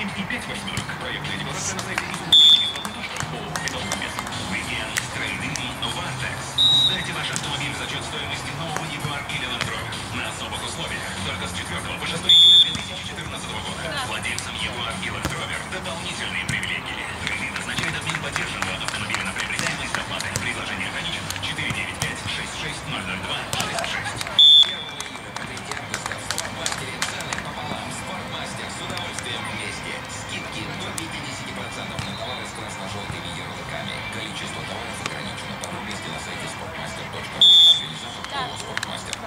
37 и 5 восьмерок. Проектная декларация на сайте. Сдайте ваш автомобиль за счет стоимости нового Jaguar или Land Rover. На особых условиях. Только с 4 по 6 июля 2014 года. Владельцам Jaguar и Land Rover дополнительные привилегии. Трейдинг означает обмен поддержанного автомобиля на приобретаемый с оплатой. Предложение ограничено. 495 66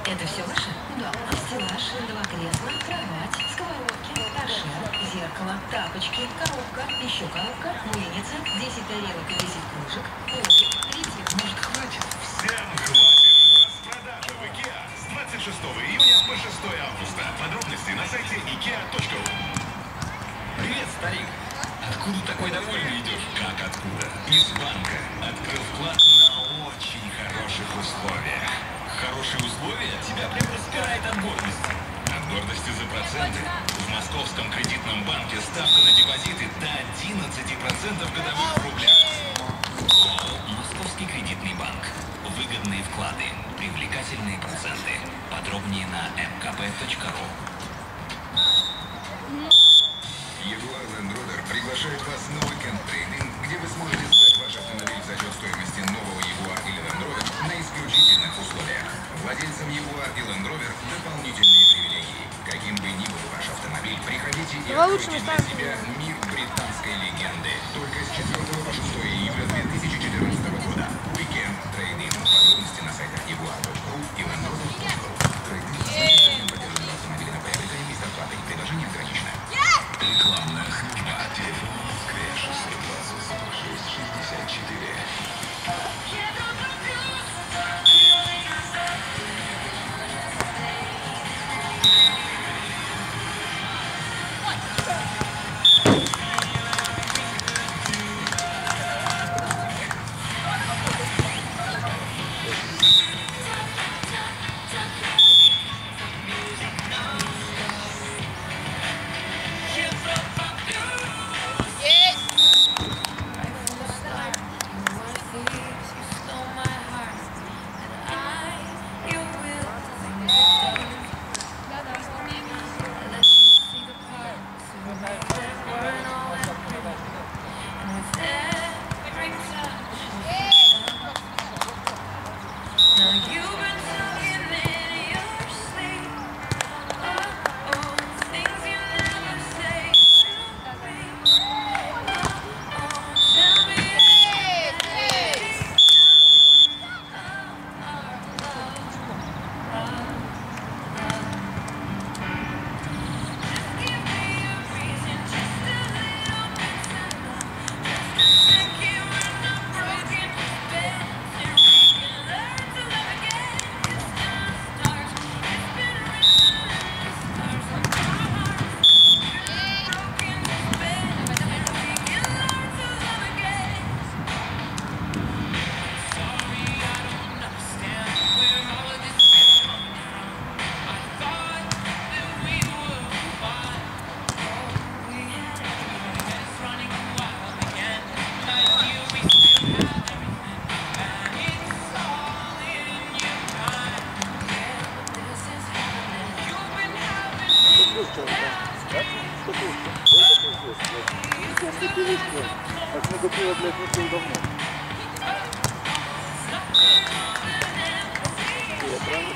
Это все ваше? Да. Стеллаж, два кресла, кровать, сковородки, торшер, зеркало, тапочки, коробка, еще коробка, мыльница, 10 тарелок и 10 кружек, коврик, 30, может, хватит? Всем хватит! Распродажа в IKEA с 26 июня по 6 августа. Подробности на сайте ikea.ru Привет, старик. Откуда такой довольный идешь? Как откуда? Из банка. Открыл вклад на хороших условиях. Хорошие условия тебя прям распирает от гордости. От гордости за проценты. В Московском кредитном банке ставка на депозиты до 11% годовых в рублях. Московский кредитный банк. Выгодные вклады. Привлекательные проценты. Подробнее на mkp.ru. Jaguar Land приглашает вас на уикенд трейдинг, где вы сможете И Land Rover дополнительные привилегии. Каким бы ни был ваш автомобиль, приходите и откройте для себя мир британской легенды. Так много пива, блядь, не пил давно. Я правильно?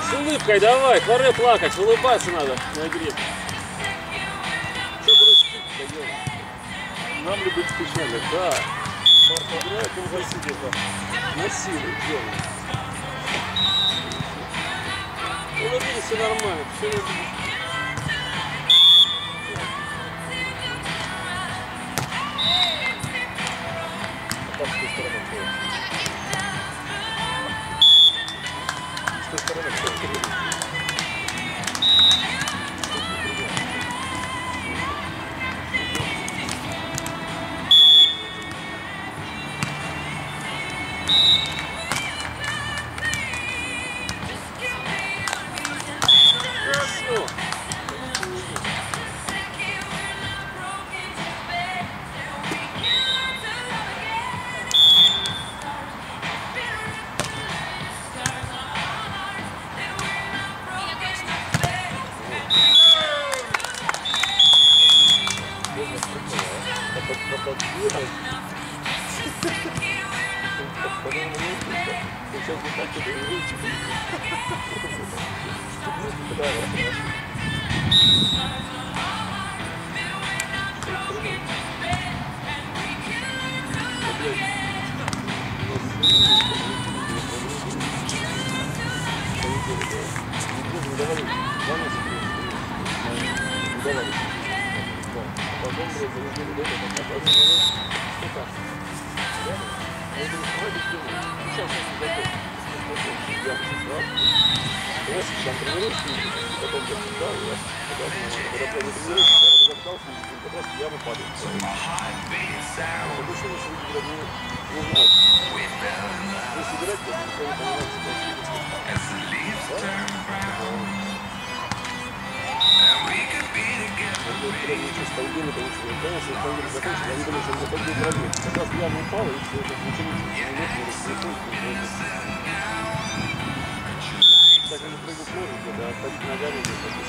С улыбкой давай, хвары плакать, улыбаться надо на игре. Нам ли быть печально? Да. Марта играет, он засидит там. На силу делает. Улыбнись, все нормально, все нормально. давали, да, нас? Давали. Потом, блядь, завезли вот это, пока позвонили. Что так? Я буду сходить, Сейчас, сейчас, готов. Там тренируешься, потом я да, я когда когда тренируешься, я разогнался, и как раз яму падает. Потому что лучше люди говорят, не, не знают. Не. Когда мне чисто столбили, получили, конечно, столбили закончили, они думали, что он заходил пробег. Как раз яму упал, и все, это не не не рисует, Так они прыгать может, когда ходить ногами, где-то без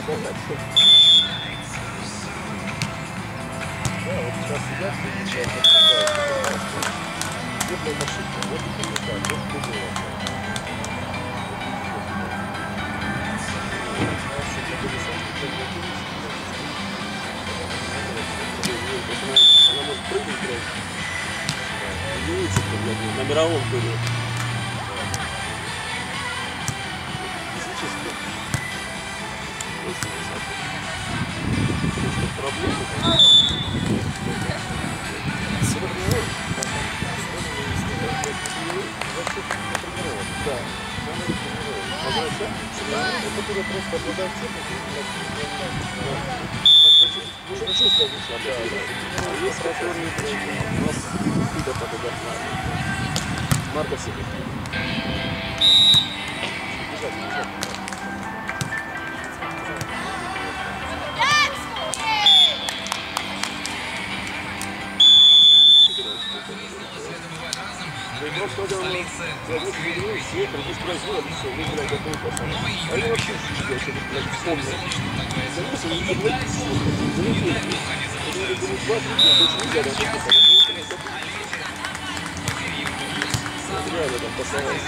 показать. Да, вот сейчас сидят, сейчас где была ошибка, вот не так, вот было. Она может прыгать блядь, на мировом Есть которые у нас вида подоготовлены. Марка себе. Бежать, бежать. Просто когда мы за несколько дней съехали, здесь производят все, выиграли готовый пацан. А они вообще я еще блядь, вспомнил. Занес, они не блядь, залетели. Они думают, два, три дня, больше нельзя даже писать. Реально там пасовались.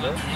Как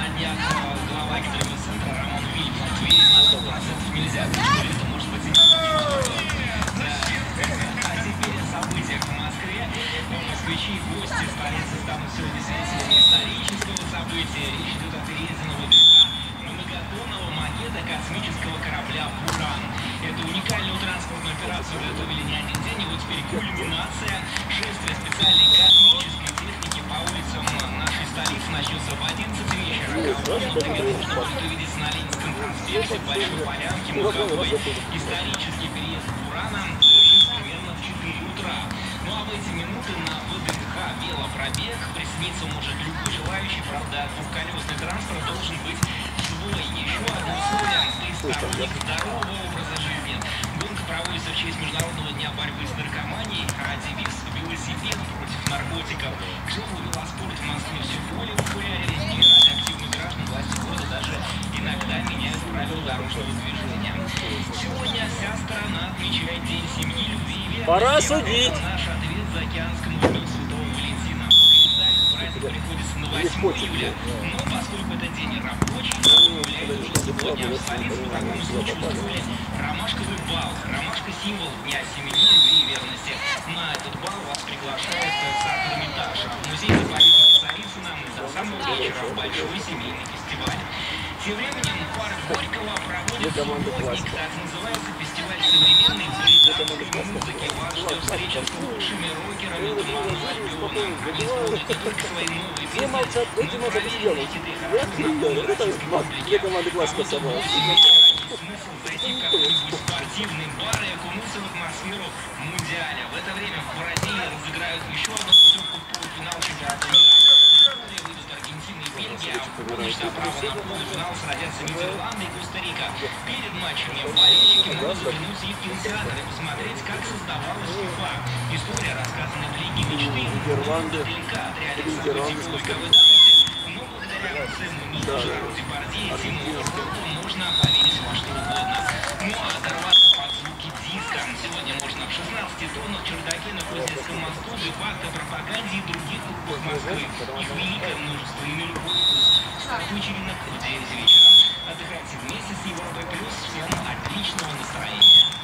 приходится на 8 июля, но поскольку это день рабочий, является сегодня в столице по такому случаю устроили ромашковый бал. Ромашка – символ Дня семьи, любви и верности. На этот бал вас приглашает сад Эрмитаж, а в музей-заповеднике Царицына до самого вечера большой семейный фестиваль. Тем временем парк Горького проводит субботник, так называется фестиваль современной британской музыки. Ждет встреча с лучшими рокерами Туманного Альбиона. Они исполнят не только свои новые песни, но и проверенные хиты будет смысл зайти в какой-нибудь спортивный бар и окунуться в атмосферу мундиаля. В это время в Бразилии разыграют еще одну путевку в полуфинал чемпионата мира. И а в помощь за право на полуфинал сразятся Нидерланды и Коста-Рика. Перед матчами болельщики могут заглянуть в кинотеатр и посмотреть, как создавалась ФИФА. История, рассказанная в Лиге мечты, Нидерланды. далека от реальных событий Коста-Рикой. давности, но благодаря Сэму Ниду, Жерару Депардье и Тиму Уортону можно поверить во что угодно. Ну а оторваться под звуки диска сегодня можно в 16 тоннах чердаке на Кузнецком мосту, де-факто пропаганде и других клубах Москвы. Их великое множество и на вечеринок в 9 вечера. Отдыхайте вместе с Европой Плюс. Всем отличного настроения.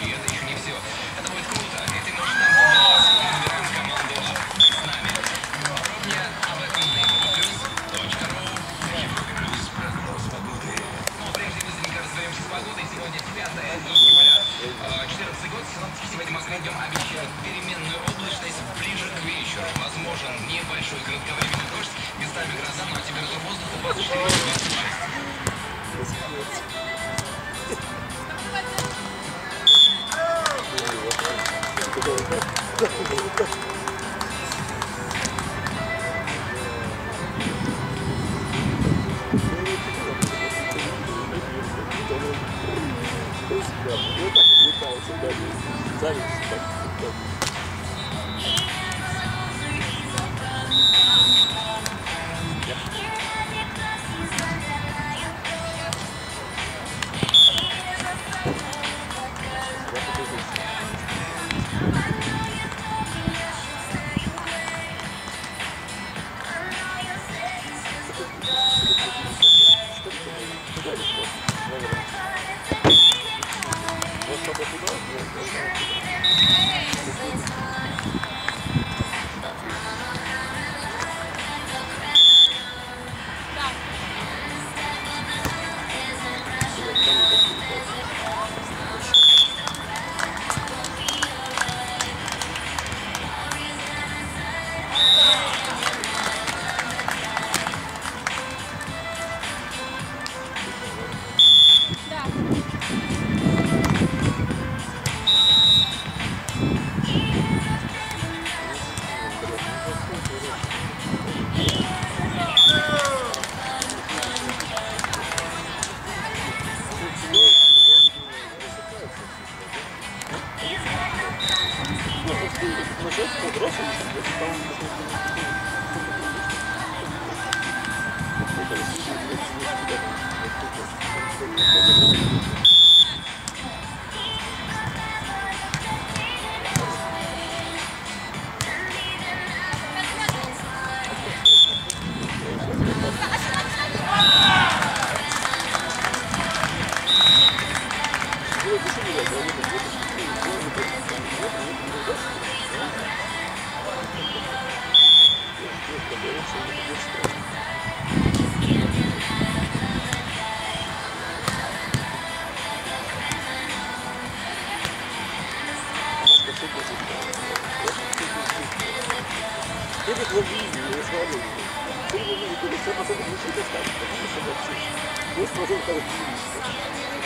Avicii. Это еще Coach.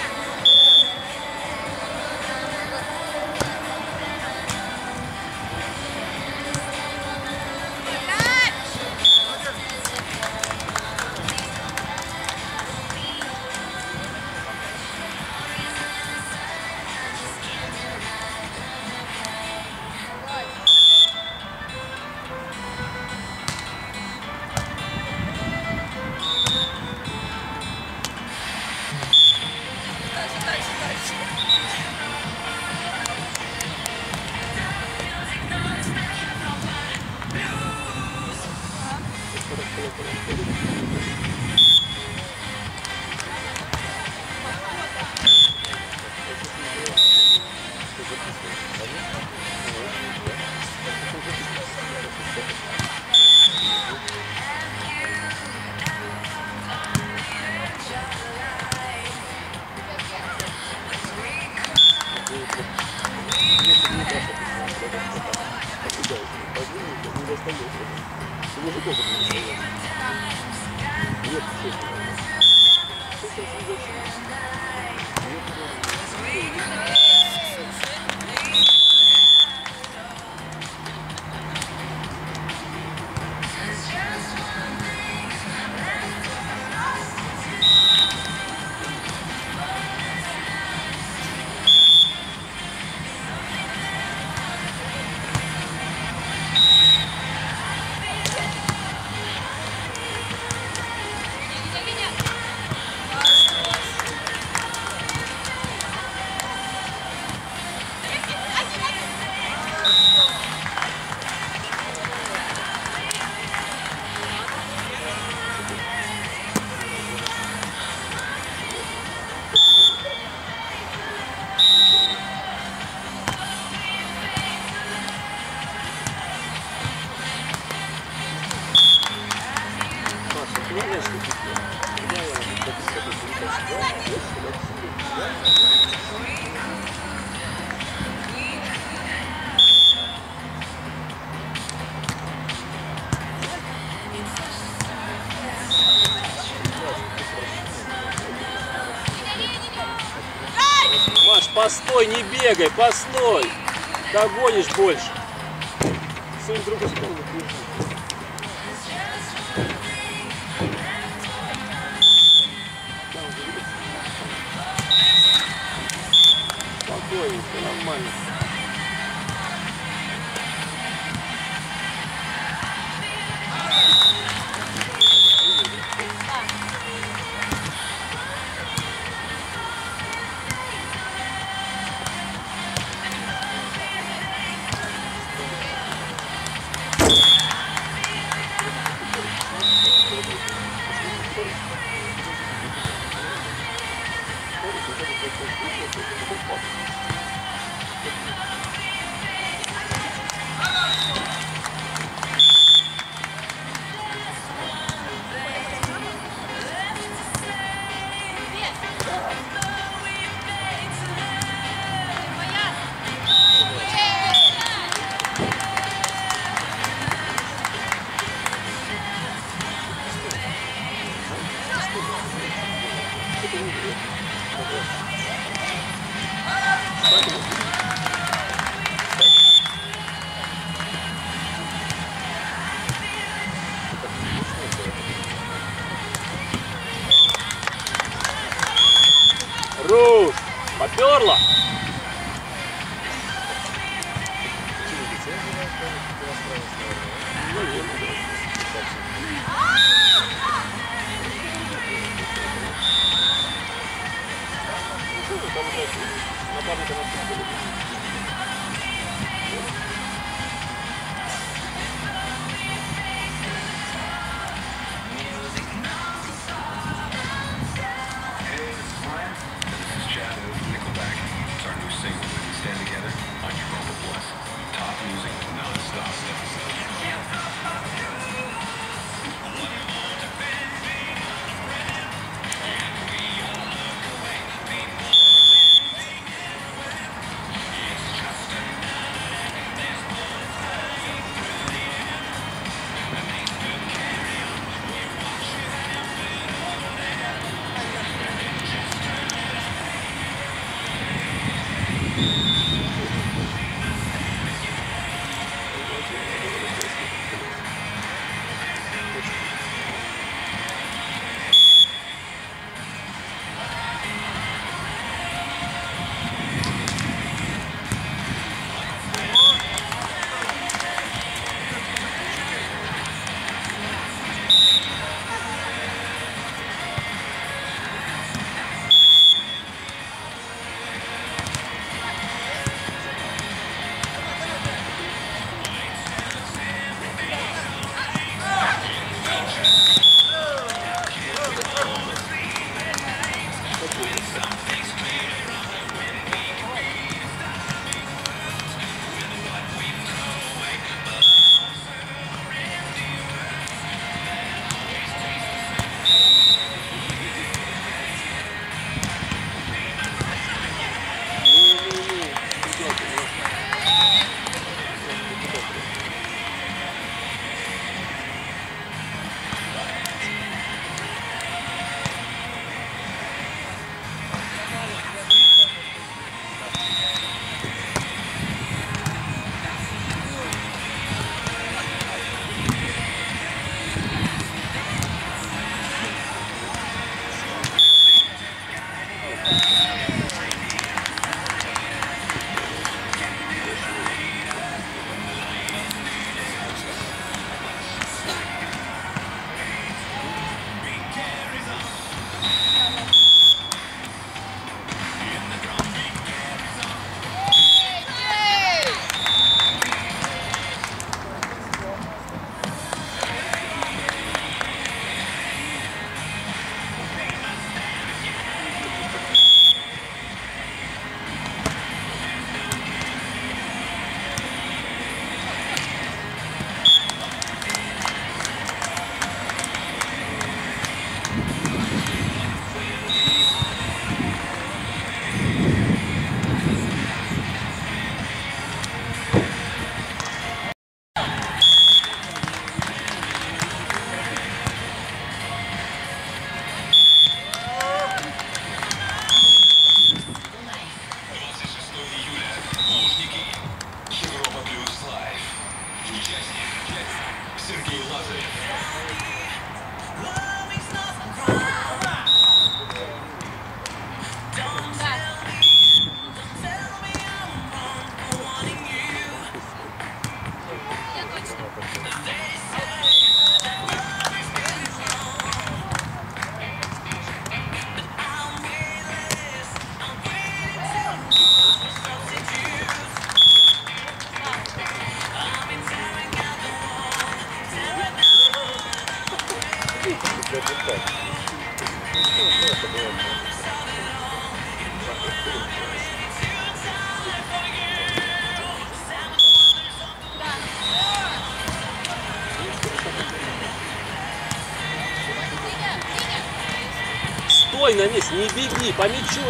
Постой, не бегай, постой. Догонишь больше. Сунь другую сторону. Fiorla.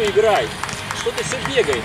Мячу играй. Что ты все бегаешь?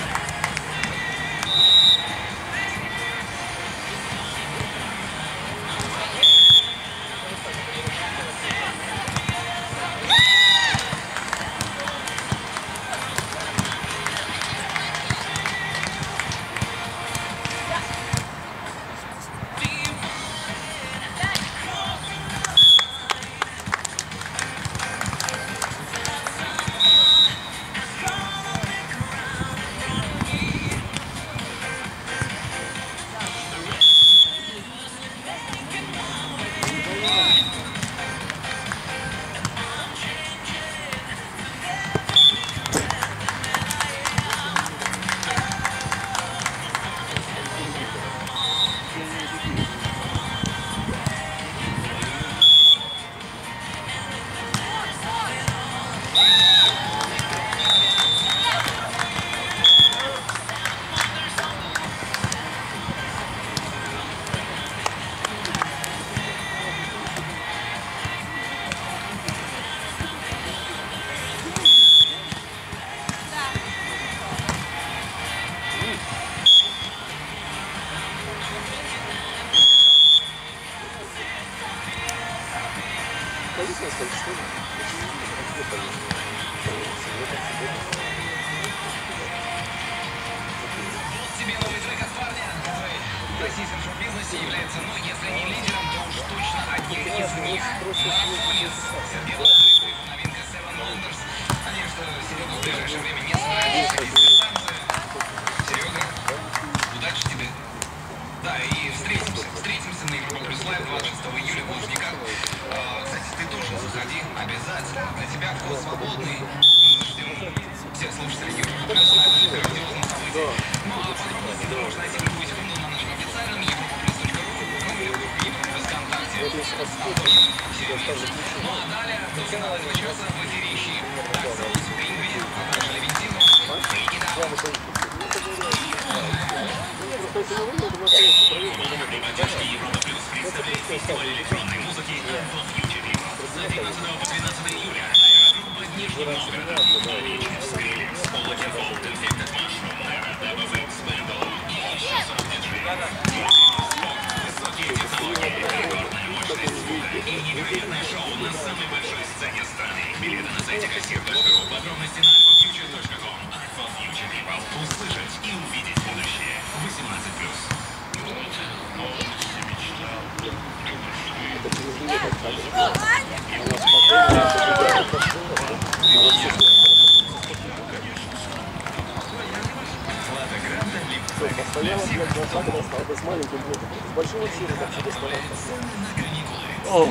Поддержки Европа Плюс представляет фестиваль электронной музыки «Антон Ючерев». С 11 по 12 июля аэродром под Нижним Новгородом. На речи Скриллекс, Полотен Волк, Инфектед Машрум, Нера, ДБВ, Спендл и еще 40 диджеев. Спорт, высокие технологии, рекордная мощность звука и невероятное шоу на самой большой сцене страны. Билеты на сайте кассир.ру. Подробности на alphafuture.com успевал услышать и увидеть будущее. 18+. Вот, но он все мечтал. Думал, что и постоянно, блядь, должна была с маленьким, блядь, с большого силы, как всегда, стоять. О,